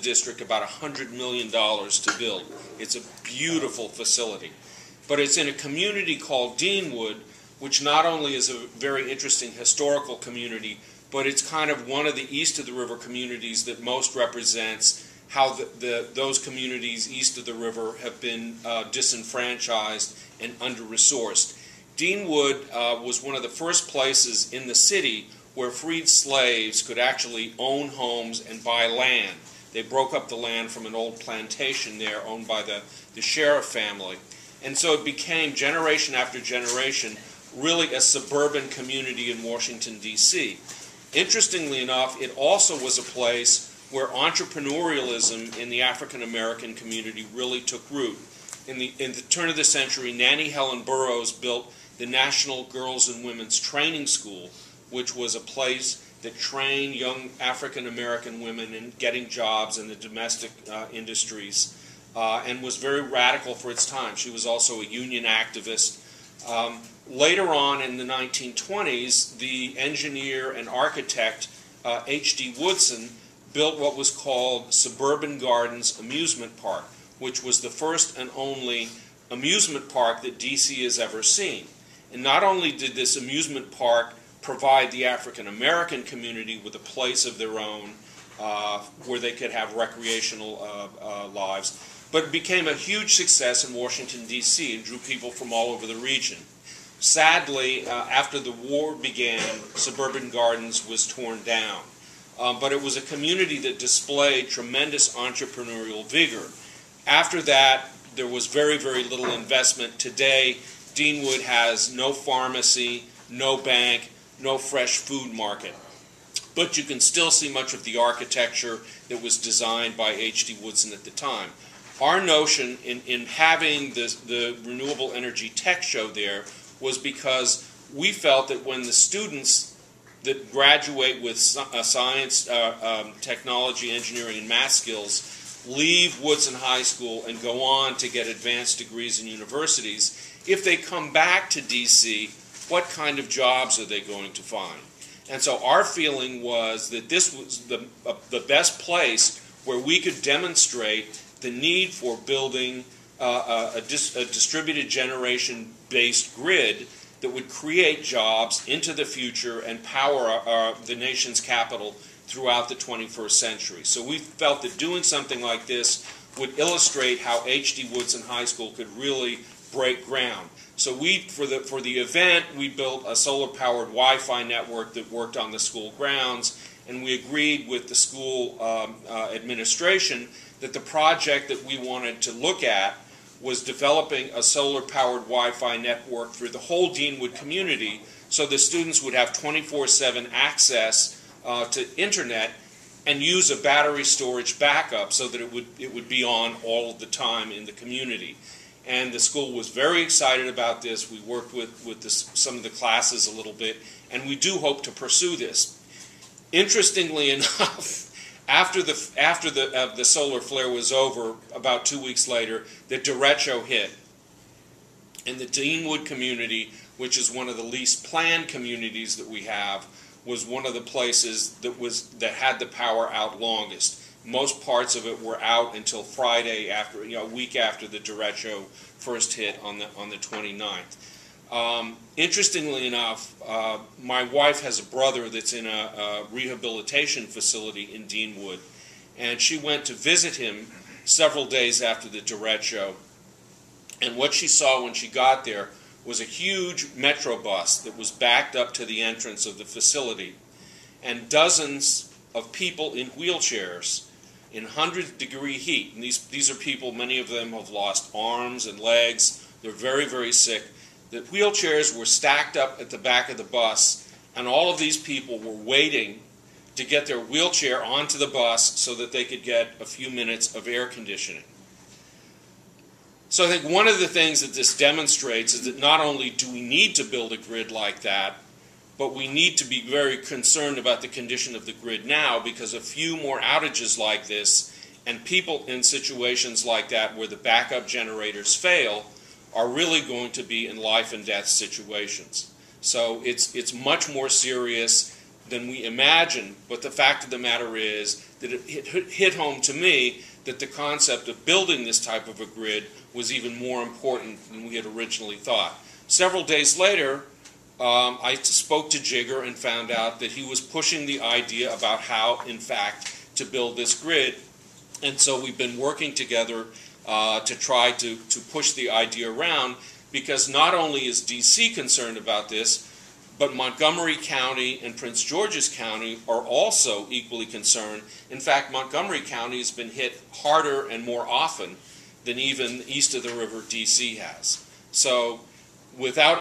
district about $100 million to build. It's a beautiful facility. But it's in a community called Deanwood, which not only is a very interesting historical community, but it's kind of one of the east of the river communities that most represents how the, the, those communities east of the river have been uh, disenfranchised and under-resourced. Deanwood uh, was one of the first places in the city where freed slaves could actually own homes and buy land. They broke up the land from an old plantation there owned by the, the sheriff family. And so it became, generation after generation, really a suburban community in Washington, D.C. Interestingly enough, it also was a place where entrepreneurialism in the African American community really took root. In the, in the turn of the century, Nannie Helen Burroughs built the National Girls and Women's Training School, which was a place that trained young African American women in getting jobs in the domestic uh, industries uh, and was very radical for its time. She was also a union activist. Um, later on in the 1920s, the engineer and architect H.D. Uh, Woodson built what was called Suburban Gardens Amusement Park, which was the first and only amusement park that DC has ever seen. And not only did this amusement park provide the African American community with a place of their own uh, where they could have recreational uh, uh, lives, but it became a huge success in Washington, D.C., and drew people from all over the region. Sadly, uh, after the war began, Suburban Gardens was torn down. Um, but it was a community that displayed tremendous entrepreneurial vigor. After that, there was very, very little investment. Today, Deanwood has no pharmacy, no bank, no fresh food market. But you can still see much of the architecture that was designed by H.D. Woodson at the time. Our notion in, in having the, the Renewable Energy Tech Show there was because we felt that when the students that graduate with uh, science, uh, um, technology, engineering, and math skills leave Woodson High School and go on to get advanced degrees in universities, if they come back to DC, what kind of jobs are they going to find? And so our feeling was that this was the, uh, the best place where we could demonstrate the need for building uh, a, dis a distributed generation based grid that would create jobs into the future and power the nation's capital throughout the 21st century. So we felt that doing something like this would illustrate how H.D. Woodson High School could really break ground. So we, for the for the event, we built a solar-powered Wi-Fi network that worked on the school grounds, and we agreed with the school um, uh, administration that the project that we wanted to look at was developing a solar-powered Wi-Fi network through the whole Deanwood community so the students would have 24-7 access uh, to internet and use a battery storage backup so that it would, it would be on all the time in the community. And the school was very excited about this. We worked with, with this, some of the classes a little bit, and we do hope to pursue this. Interestingly enough, after the after the uh, the solar flare was over, about two weeks later, the derecho hit, and the Deanwood community, which is one of the least planned communities that we have, was one of the places that was that had the power out longest. Most parts of it were out until Friday after you know a week after the derecho first hit on the on the 29th. Um, interestingly enough, uh, my wife has a brother that's in a, a, rehabilitation facility in Deanwood, and she went to visit him several days after the derecho. And what she saw when she got there was a huge metro bus that was backed up to the entrance of the facility, and dozens of people in wheelchairs in 100 degree heat. And these, these are people, many of them have lost arms and legs, they're very, very sick the wheelchairs were stacked up at the back of the bus, and all of these people were waiting to get their wheelchair onto the bus so that they could get a few minutes of air conditioning. So I think one of the things that this demonstrates is that not only do we need to build a grid like that, but we need to be very concerned about the condition of the grid now because a few more outages like this and people in situations like that where the backup generators fail are really going to be in life and death situations. So it's, it's much more serious than we imagine, but the fact of the matter is that it hit, hit home to me that the concept of building this type of a grid was even more important than we had originally thought. Several days later, um, I spoke to Jigar and found out that he was pushing the idea about how, in fact, to build this grid. And so we've been working together uh, to try to, to push the idea around because not only is DC concerned about this, but Montgomery County and Prince George's County are also equally concerned. In fact, Montgomery County has been hit harder and more often than even east of the river DC has. So, without